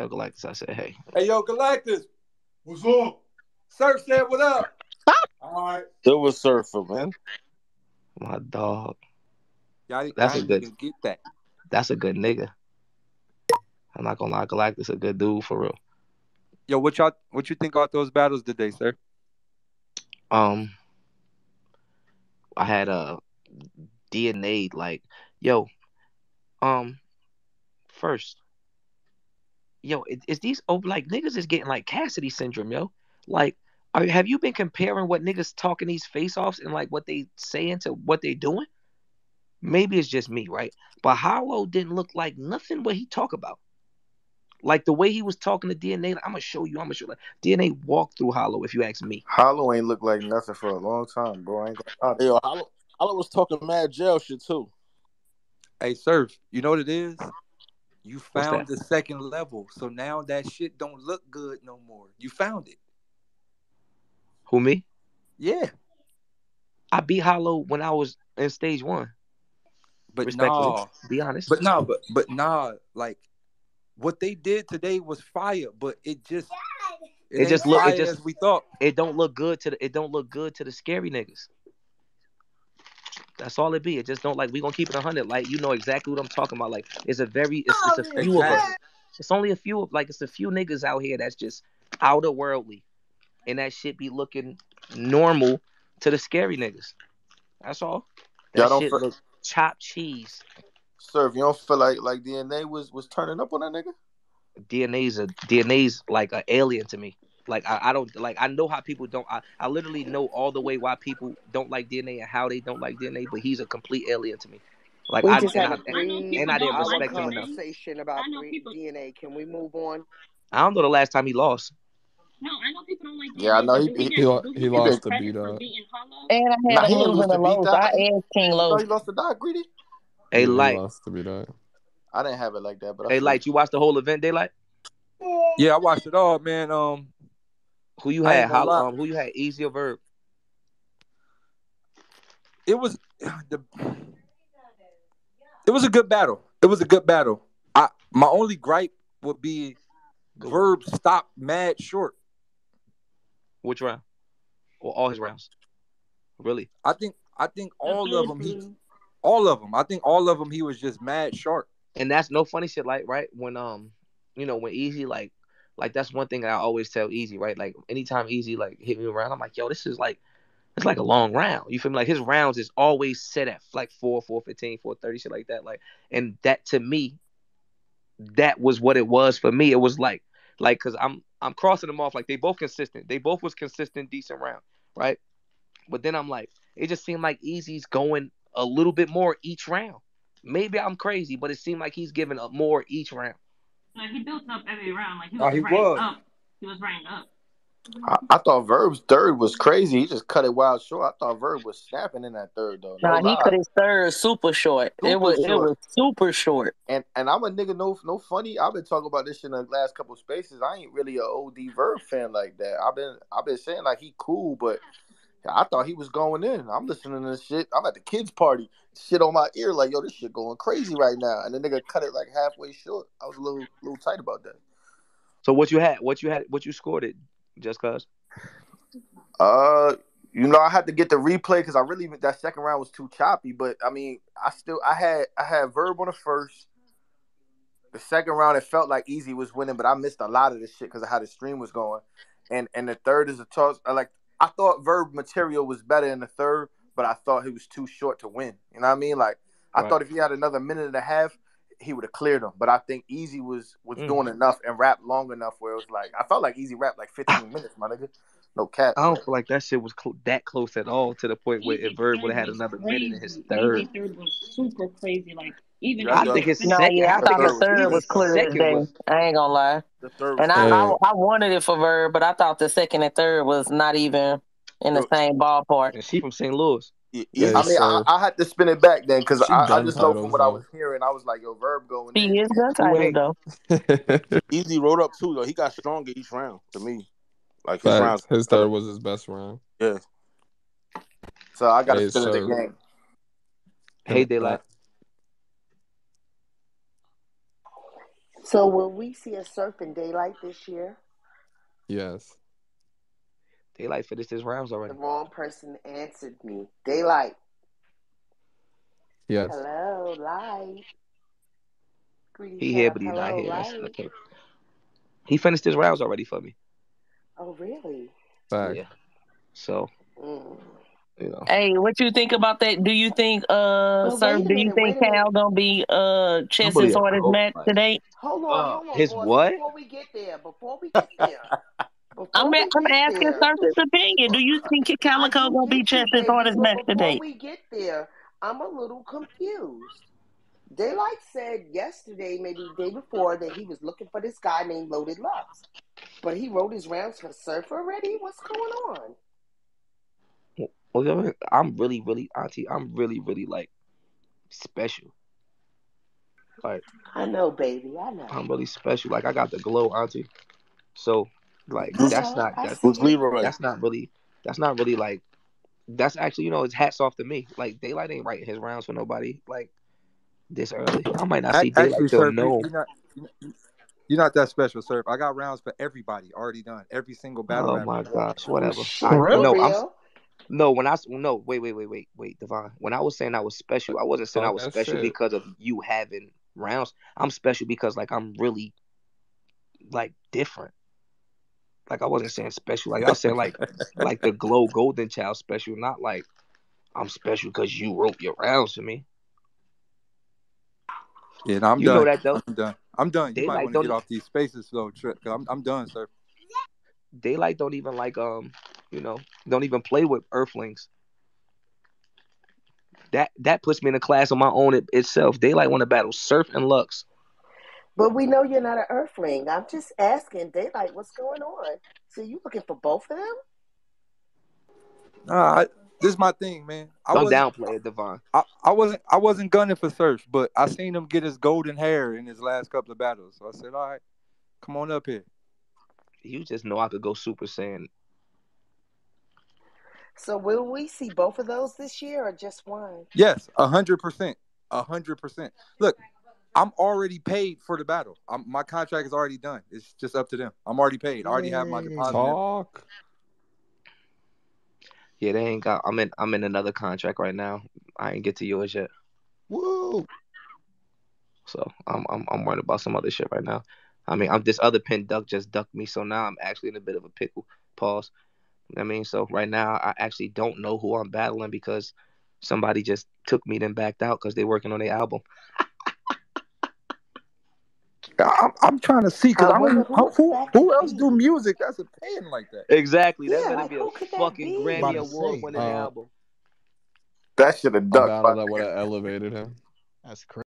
tell Galactus I said, hey, Hey, yo, Galactus. What's up? Surf said, what up? All right. It was Surfer, man. my dog. Y'all, That's y'all a good- get that. That's a good nigga. I'm not gonna lie, Galactus a good dude for real. Yo, what y'all, what you think about those battles today, sir? Um, I had a DNA like, yo, um, first, yo, it, is these oh like niggas is getting like Cassidy syndrome, yo. Like, are, have you been comparing what niggas talking these face offs and like what they saying to what they doing? Maybe it's just me, right? But Hollow didn't look like nothing what he talk about. Like the way he was talking to DNA, I'm gonna show you. I'm gonna show you. Like, DNA walked through Hollow, if you ask me. Hollow ain't looked like nothing for a long time, bro. I ain't gonna lie. Yo, Hollow, Hollow was talking mad jail shit too. Hey, Surf, you know what it is? You found the second level, so now that shit don't look good no more. You found it. Who me? Yeah, I beat Hollow when I was in stage one. but Respectfully, nah, be honest. but nah, but but nah, like what they did today was fire, but it just It ain't just look- it just- as we thought. it don't look good to the it don't look good to the scary niggas. That's all it be. It just don't like we gonna keep it hundred. Like you know exactly what I'm talking about. Like it's a very it's, it's a few of us. It's only a few of like it's a few niggas out here that's just outer worldly, and that shit be looking normal to the scary niggas. That's all. That Y'all don't shit feel- look chopped cheese. Surf, you don't feel like like DNA was was turning up on that nigga? DNA's a DNA's like an alien to me. Like I, I don't like I know how people don't I, I literally know all the way why people don't like DNA and how they don't like DNA, but he's a complete alien to me. Like We I, just and had I, a three and I didn't hour respect him enough. conversation about I know three people- DNA. Can we move on? I don't know the last time he lost. No, I know people don't like. Yeah, I know he- he- he he lost credit to B-Dog. for beating Hollow? And I Nah, had he a didn't lose lose and a to beat lows. that. I asked King You know Lows. he lost to Doc Greedy? Hey Yeah, he light, lost to be that. I didn't have it like that, but I hey feel light, you watched the whole event, Daylyt. Yeah, I watched it all, man. Um, Who you had? How lie. um who you had? Easy or verb? it was the it was a good battle. It was a good battle. I my only gripe would be Verb stopped mad short. Which round? Or all his rounds? Really? I think I think all of them he all of them. I think all of them he was just mad sharp. and that's no funny shit like right when um you know when easy like like that's one thing i always tell easy right? Like anytime easy like hit me around i'm like yo this is like it's like a long round. You feel me? Like his rounds is always set at like 4 415 430 shit like that. Like and that to me that was what it was for me. It was like like because i'm i'm crossing them off. Like they both consistent. They both was consistent decent round right? But then i'm like it just seemed like easy's going a little bit more each round. Maybe I'm crazy, but it seemed like he's giving up more each round. No, he built up every round. Like he Oh, was he was. up. He was ranked up. I, I thought Verb's third was crazy. He just cut it wild short. I thought Verb was snapping in that third though. No Nah, he lie. cut his third super short. Super it was it was super short. And and I'm a nigga no no funny. I've been talking about this in the last couple spaces. I ain't really a OD Verb fan like that. I've been I've been saying like he cool, but I thought he was going in. I'm listening to this shit. I'm at the kids party. Shit on my ear like yo, this shit going crazy right now. And the nigga cut it like halfway short. I was a little little tight about that. So what you had? What you had? What you scored it? Just cause? Uh, you know, I had to get the replay because I really that second round was too choppy. But I mean, I still I had I had Verb on the first. The second round, it felt like Easy was winning, but I missed a lot of this shit because of how the stream was going. And and the third is a toss. I like I thought Verb material was better in the third, but I thought he was too short to win. You know what I mean? Like I Right. thought if he had another minute and a half, he would have cleared him. But I think Easy was was Mm. doing enough and rapped long enough where it was like I felt like Easy rapped like 15 minutes, my nigga. No cap. I don't feel like that shit was cl- that close at all to the point where if Verb would have had another minute in his third. Easy third was super crazy. Like even Yeah, I think it's Nah, second. yeah, I I thought the his third was clear as second day. was- I ain't gonna lie. The third And I, I I wanted it for Verb, but I thought the second and third was not even in the same ballpark. And she from St. Louis. Yeah, Yeah, I mean, I, so- I had to spin it back then because I, I done just know from what I was hearing, I was like, "Yo, Verb going He in." is gun title though. Easy wrote up too though. He got stronger each round to me. Like his rounds. His third was his best round. Yeah. So I got to Hey, spin it so- again. Hey, Daylyt. So will we see a surf in Daylyt this year? Yes. Daylyt finished his rounds already. The wrong person answered me. Daylyt. Yes. Hello, light. Greedy He here, but he's not here. That's light. okay. He finished his rounds already for me. Oh, really? Fact. Yeah. So Mm. You know, Hey, what you think about that? Do you think uh But Surf, wait a do you think wait a minute. Cal gonna be uh chest and believe sword it. his Oh, match like- today? Hold on, Uh, hold on, his boys. what? Before we get there, before we get there, I'm we I'm get asking there, Surf's opinion. Do you think Calicoe gonna be get you, chest and sword his but before today? we get there, I'm a little confused. Daylyt said yesterday, maybe the day before, that he was looking for this guy named Loaded Lux. But he wrote his rounds for Surfer already? What's going on? Well, I'm really, really, Auntie. I'm really, really like special. Like I know, baby. I know. I'm really special. Like I got the glow, Auntie. So like I that's not I that's see Who's it. Leroy? that's not really that's not really like that's actually you know it's hats off to me. Like Daylyt ain't writing his rounds for nobody like this early. I might not see Ac- Actually, Daylyt till Surf, you, no. you're not you're not that special, sir. I got rounds for everybody already done. Every single battle Oh my gosh, whatever. shit. I, For no, I'm real? No when I s- no wait wait wait wait wait Devon. When I was saying I was special, I wasn't saying I was special shit. because of you having rounds. I'm special because like I'm really like different. Like I wasn't saying special. Like I was saying like like the glow golden child special, not like I'm special because you wrote your rounds for me. Yeah, no, I'm You done. know that though. I'm done. I'm done. You Daylyt might want to don't get off these spaces though, Trip. Cause I'm I'm done, sir. Daylyt don't even like um you know don't even play with Earthlings. That that puts me in a class of my own it, itself. Daylyt want to battle Surf and Lux. But we know you're not an Earthling. I'm just asking, Daylyt, what's going on? So you looking for both of them? Nah, I, this is my thing, man. I Don't wasn't downplay it, Devon. I, I wasn't I wasn't gunning for Surf, but I seen him get his golden hair in his last couple of battles. So I said, all right, come on up here. You just know I could go Super Saiyan. So will we see both of those this year or just one? Yes, a hundred percent, a hundred percent. Look, I'm already paid for the battle. I'm, my contract is already done. It's just up to them. I'm already paid. I already have my deposit. Talk. Yeah, they ain't got. I'm in. I'm in another contract right now. I ain't get to yours yet. Woo. So I'm I'm I'm worried about some other shit right now. I mean, I'm this other pin duck just ducked me, so now I'm actually in a bit of a pickle. Pause. I mean, so right now I actually don't know who I'm battling because somebody just took me then backed out because they're working on their album. I'm, I'm trying to see because I I don't who who, who else do music that's a pain like that. Exactly. That Yeah, better like be a who could that fucking be? Grammy Award winning Uh, album. That should have A ducked. battle by that would have elevated him. That's crazy.